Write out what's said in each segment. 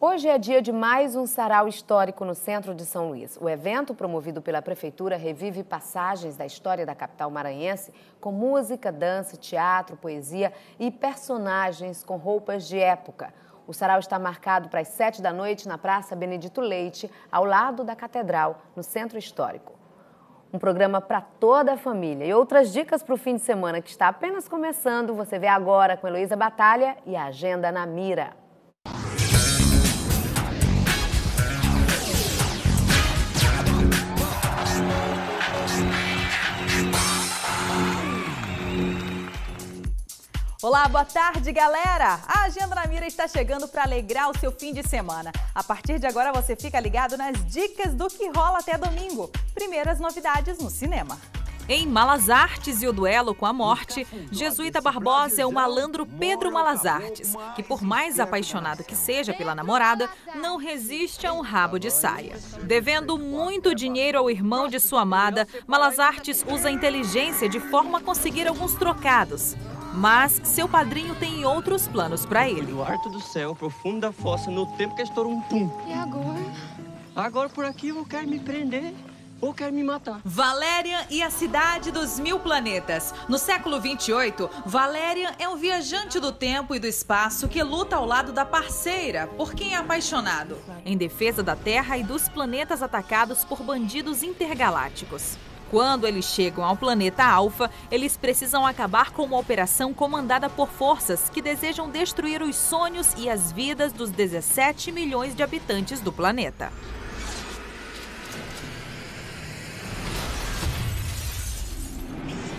Hoje é dia de mais um sarau histórico no centro de São Luís. O evento, promovido pela Prefeitura, revive passagens da história da capital maranhense com música, dança, teatro, poesia e personagens com roupas de época. O sarau está marcado para as sete da noite na Praça Benedito Leite, ao lado da Catedral, no centro histórico. Um programa para toda a família. E outras dicas para o fim de semana que está apenas começando, você vê agora com Heloísa Batalha e a Agenda na Mira. Olá, boa tarde, galera! A Agenda na Mira está chegando para alegrar o seu fim de semana. A partir de agora você fica ligado nas dicas do que rola até domingo. Primeiras novidades no cinema. Em Malas Artes e o Duelo com a Morte, Jesuíta Barbosa é o malandro Pedro Malas Artes, que por mais apaixonado que seja pela namorada, não resiste a um rabo de saia. Devendo muito dinheiro ao irmão de sua amada, Malas Artes usa a inteligência de forma a conseguir alguns trocados. Mas seu padrinho tem outros planos para ele. Do alto do céu, profundo da fossa, no tempo que estourou um pum. E agora? Agora por aqui eu quero me prender ou quer me matar. Valéria e a Cidade dos Mil Planetas. No século 28, Valéria é um viajante do tempo e do espaço que luta ao lado da parceira, por quem é apaixonado, em defesa da Terra e dos planetas atacados por bandidos intergalácticos. Quando eles chegam ao planeta Alfa, eles precisam acabar com uma operação comandada por forças que desejam destruir os sonhos e as vidas dos 17 milhões de habitantes do planeta.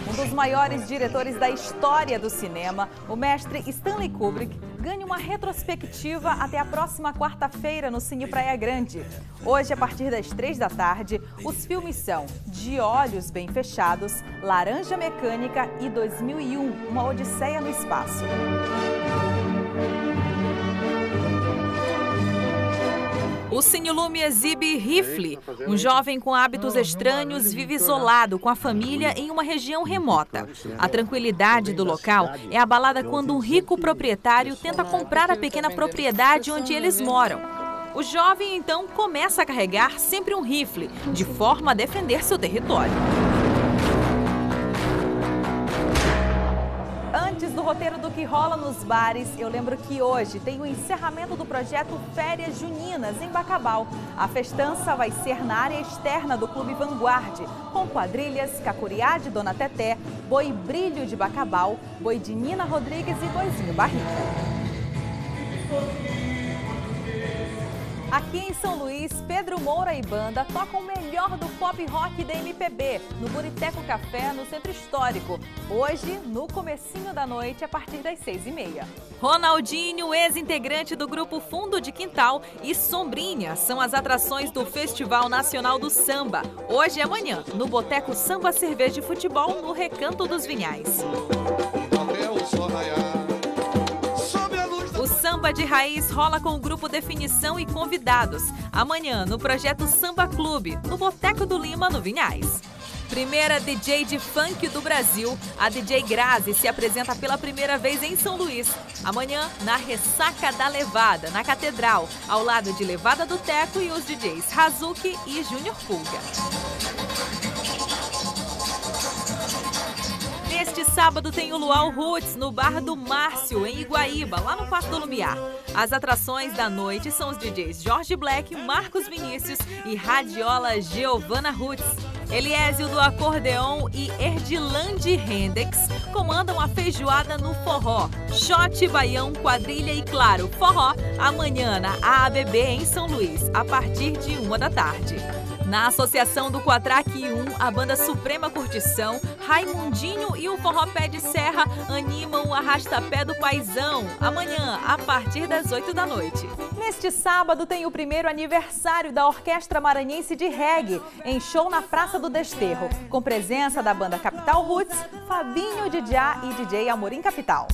Um dos maiores diretores da história do cinema, o mestre Stanley Kubrick, ganha uma retrospectiva até a próxima quarta-feira no Cine Praia Grande. Hoje, a partir das três da tarde, os filmes são De Olhos Bem Fechados, Laranja Mecânica e 2001, Uma Odisseia no Espaço. O Cinelume exibe Rifle. Um jovem com hábitos estranhos vive isolado com a família em uma região remota. A tranquilidade do local é abalada quando um rico proprietário tenta comprar a pequena propriedade onde eles moram. O jovem então começa a carregar sempre um rifle, de forma a defender seu território. Roteiro do que rola nos bares, eu lembro que hoje tem o encerramento do projeto Férias Juninas em Bacabal. A festança vai ser na área externa do Clube Vanguarde, com quadrilhas, cacuriá de Dona Teté, boi brilho de Bacabal, boi de Nina Rodrigues e boizinho Barriga. Aqui em São Luís, Pedro Moura e banda tocam o melhor do pop rock da MPB no Buriteco Café, no Centro Histórico. Hoje, no comecinho da noite, a partir das seis e meia. Ronaldinho, ex-integrante do grupo Fundo de Quintal e Sombrinha são as atrações do Festival Nacional do Samba. Hoje e amanhã, no Boteco Samba Cerveja e Futebol, no Recanto dos Vinhais. O samba de raiz rola com o grupo Definição e convidados. Amanhã, no projeto Samba Clube, no Boteco do Lima, no Vinhais. Primeira DJ de funk do Brasil, a DJ Grazi se apresenta pela primeira vez em São Luís. Amanhã, na Ressaca da Levada, na Catedral, ao lado de Levada do Teco e os DJs Hazuki e Júnior Pulga. Sábado tem o Luau Roots no Bar do Márcio, em Iguaíba, lá no Parque do Lumiar. As atrações da noite são os DJs Jorge Black, Marcos Vinícius e Radiola Giovanna Roots. Eliésio do Acordeon e Erdilande Rendex comandam a feijoada no forró. Shot, Baião, Quadrilha e, claro, forró, amanhã na AABB em São Luís, a partir de uma da tarde. Na Associação do Quatraque 1, a banda Suprema Curtição, Raimundinho e o Forró Pé de Serra animam o Arrastapé do Paizão, amanhã, a partir das 8 da noite. Neste sábado tem o primeiro aniversário da Orquestra Maranhense de Reggae, em show na Praça do Desterro, com presença da banda Capital Roots, Fabinho Didiá e DJ Amorim Capital.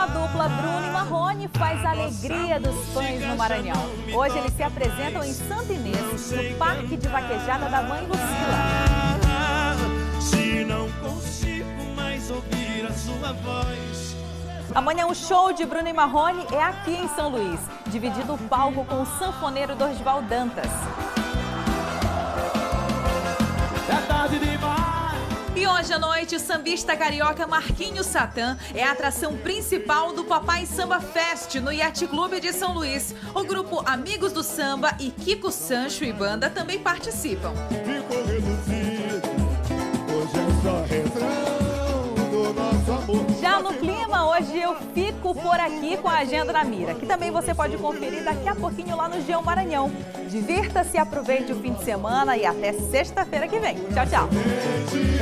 A dupla Bruno e Marrone faz a alegria dos fãs no Maranhão. Hoje eles se apresentam em Santa Inês, no Parque de Vaquejada da Mãe Lucila. Se não consigo mais ouvir a sua voz, Amanhã o show de Bruno e Marrone é aqui em São Luís, dividindo o palco com o sanfoneiro Dorival Dantas. Hoje à noite, o sambista carioca Marquinhos Satã é a atração principal do Papai Samba Fest no Yacht Clube de São Luís. O grupo Amigos do Samba e Kiko Sancho e banda também participam. Ficou reduzido, hoje é só refrão do nosso amor. Já no clima, hoje eu fico por aqui com a Agenda na Mira, que também você pode conferir daqui a pouquinho lá no Geão Maranhão. Divirta-se, aproveite o fim de semana e até sexta-feira que vem. Tchau, tchau.